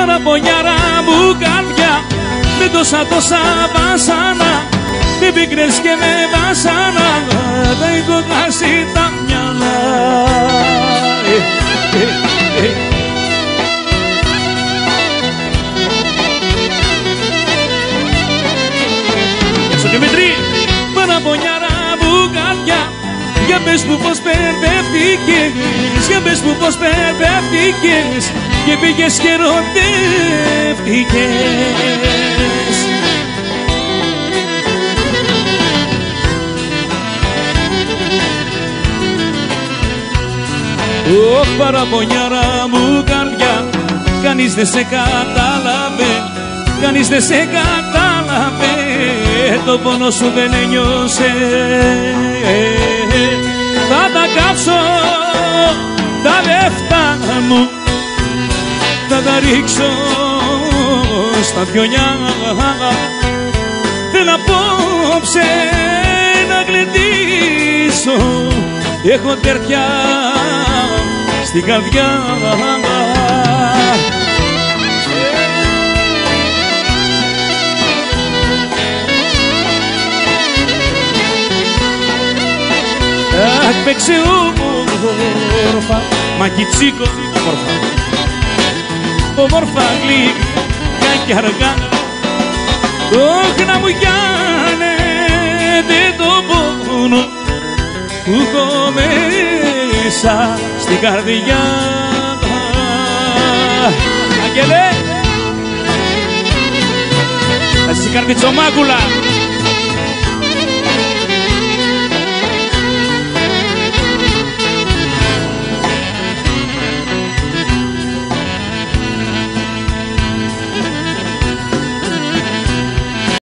παραπονιάρα μου καρδιά. Με τόσα τόσα βάσανα με πίκρες και με βάσανα δεν έχω χάσει τα μυαλά. Ε, ε, ε. Στο Δημητρή, παραπονιάρα μου καρδιά. Για πες μου πως μπερδεύτηκες Για πες μου πως μπερδεύτηκες Και πήγες και ερωτεύτηκες Ωχ παραπονιάρα μου καρδιά Κανείς δεν σε κατάλαβε Κανείς δεν σε κατάλαβε. Το πόνο σου δεν ένιωσε Θα τα κάψω τα λεφτά μου. Θα τα ρίξω στα πιονιά Θέλω απόψε να γλεντήσω. Έχω τερτιά στην καρδιά παίξε όμορφα, μαγκιτσίκο όμορφα Όμορφα γλυκά και αργά. Όχι να μου γιάνετε το πόνο που έχω μέσα στην καρδιά Αγγελέ! Αυτή η καρδιτσομάκουλα